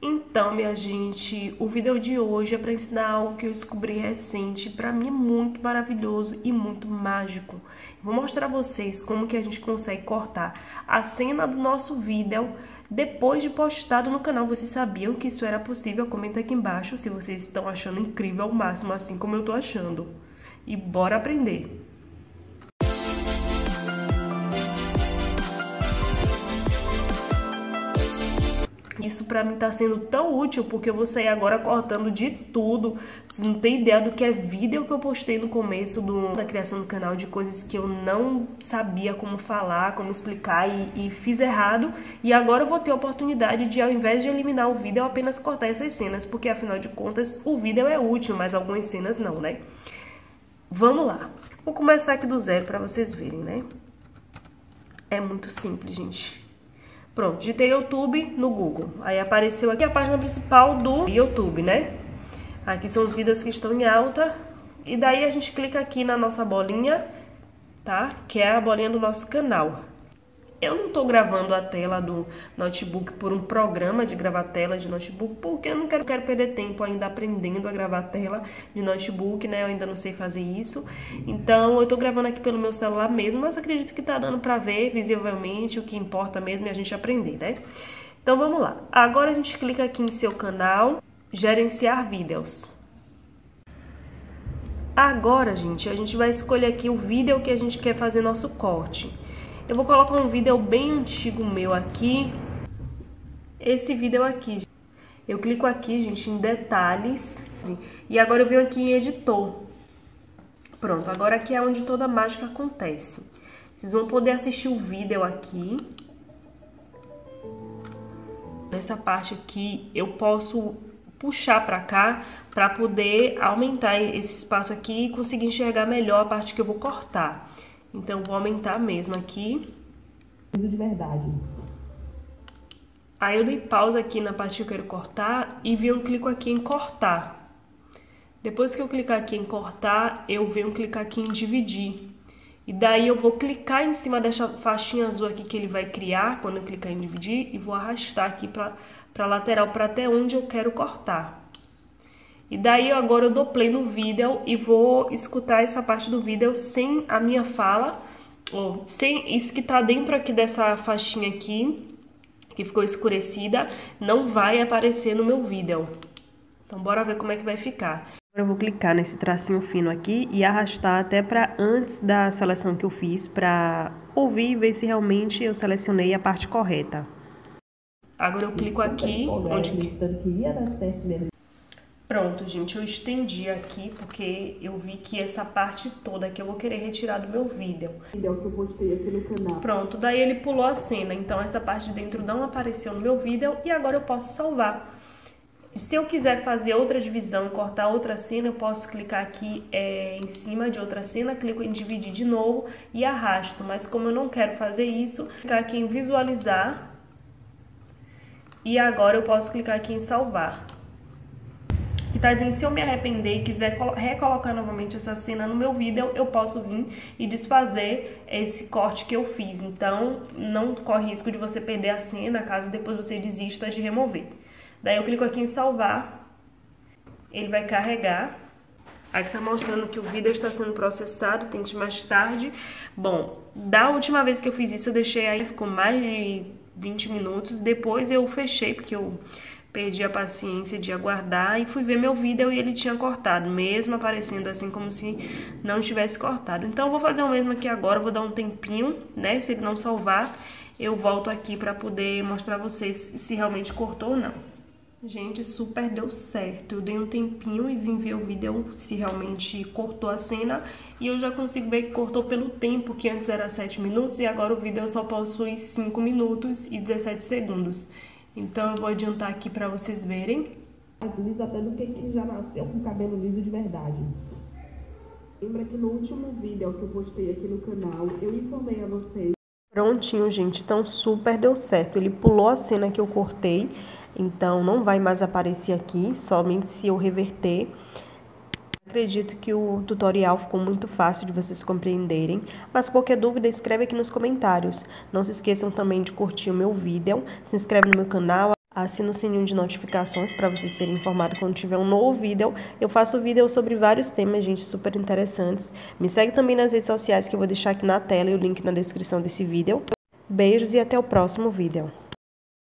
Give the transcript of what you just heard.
Então, minha gente, o vídeo de hoje é para ensinar algo que eu descobri recente, para mim é muito maravilhoso e muito mágico. Vou mostrar a vocês como que a gente consegue cortar a cena do nosso vídeo depois de postado no canal. Vocês sabiam que isso era possível? Comenta aqui embaixo se vocês estão achando incrível ao máximo, assim como eu tô achando. E bora aprender! Isso para mim tá sendo tão útil porque eu vou sair agora cortando de tudo. Vocês não têm ideia do que é vídeo que eu postei no começo do, da criação do canal, de coisas que eu não sabia como falar, como explicar e, e fiz errado. E agora eu vou ter a oportunidade de, ao invés de eliminar o vídeo, eu apenas cortar essas cenas, porque afinal de contas o vídeo é útil, mas algumas cenas não, né? Vamos lá. Vou começar aqui do zero para vocês verem, né? É muito simples, gente. Pronto, digitei YouTube no Google. Aí apareceu aqui a página principal do YouTube, né? Aqui são os vídeos que estão em alta. E daí a gente clica aqui na nossa bolinha, tá? Que é a bolinha do nosso canal. Eu não estou gravando a tela do notebook por um programa de gravar tela de notebook, porque eu não quero, quero perder tempo ainda aprendendo a gravar tela de notebook, né? Eu ainda não sei fazer isso. Então, eu estou gravando aqui pelo meu celular mesmo, mas acredito que está dando para ver visivelmente o que importa mesmo é a gente aprender, né? Então, vamos lá. Agora a gente clica aqui em seu canal, gerenciar vídeos. Agora, gente, a gente vai escolher aqui o vídeo que a gente quer fazer nosso corte. Eu vou colocar um vídeo bem antigo meu aqui. Esse vídeo aqui. Eu clico aqui, gente, em detalhes. E agora eu venho aqui em editor. Pronto, agora aqui é onde toda a mágica acontece. Vocês vão poder assistir o vídeo aqui. Nessa parte aqui, eu posso puxar para cá para poder aumentar esse espaço aqui e conseguir enxergar melhor a parte que eu vou cortar. Então, vou aumentar mesmo aqui. De verdade. Aí eu dei pausa aqui na parte que eu quero cortar e venho clico aqui em cortar. Depois que eu clicar aqui em cortar, eu venho clicar aqui em dividir. E daí eu vou clicar em cima dessa faixinha azul aqui que ele vai criar, quando eu clicar em dividir, e vou arrastar aqui para a lateral, para até onde eu quero cortar. E daí agora eu dou play no vídeo e vou escutar essa parte do vídeo sem a minha fala, ou sem isso que tá dentro aqui dessa faixinha aqui, que ficou escurecida, não vai aparecer no meu vídeo. Então bora ver como é que vai ficar. Agora eu vou clicar nesse tracinho fino aqui e arrastar até para antes da seleção que eu fiz, para ouvir e ver se realmente eu selecionei a parte correta. Agora eu clico aqui, onde... Pronto, gente, eu estendi aqui porque eu vi que essa parte toda aqui eu vou querer retirar do meu vídeo. Vídeo que eu postei aqui no canal. Pronto, daí ele pulou a cena, então essa parte de dentro não apareceu no meu vídeo e agora eu posso salvar. Se eu quiser fazer outra divisão, cortar outra cena, eu posso clicar aqui é, em cima de outra cena, clico em dividir de novo e arrasto. Mas como eu não quero fazer isso, clicar aqui em visualizar e agora eu posso clicar aqui em salvar que tá dizendo se eu me arrepender e quiser recolocar novamente essa cena no meu vídeo, eu posso vir e desfazer esse corte que eu fiz. Então, não corre risco de você perder a cena caso depois você desista de remover. Daí eu clico aqui em salvar, ele vai carregar. Aqui tá mostrando que o vídeo está sendo processado, tente mais tarde. Bom, da última vez que eu fiz isso, eu deixei aí, ficou mais de 20 minutos. Depois eu fechei, porque eu Perdi a paciência de aguardar e fui ver meu vídeo e ele tinha cortado, mesmo aparecendo assim como se não tivesse cortado. Então eu vou fazer o mesmo aqui agora, vou dar um tempinho, né? Se ele não salvar, eu volto aqui para poder mostrar a vocês se realmente cortou ou não. Gente, super deu certo. Eu dei um tempinho e vim ver o vídeo se realmente cortou a cena. E eu já consigo ver que cortou pelo tempo, que antes era 7 minutos. E agora o vídeo só possui 5 minutos e 17 segundos. Então eu vou adiantar aqui para vocês verem. Mais liso até do que quem já nasceu com cabelo liso de verdade. Lembra que no último vídeo que eu postei aqui no canal, eu informei a vocês. Prontinho, gente. Então super deu certo. Ele pulou a cena que eu cortei. Então não vai mais aparecer aqui, somente se eu reverter. Acredito que o tutorial ficou muito fácil de vocês compreenderem, mas qualquer dúvida escreve aqui nos comentários. Não se esqueçam também de curtir o meu vídeo, se inscreve no meu canal, assina o sininho de notificações para você ser informado quando tiver um novo vídeo. Eu faço vídeo sobre vários temas, gente, super interessantes. Me segue também nas redes sociais que eu vou deixar aqui na tela e o link na descrição desse vídeo. Beijos e até o próximo vídeo.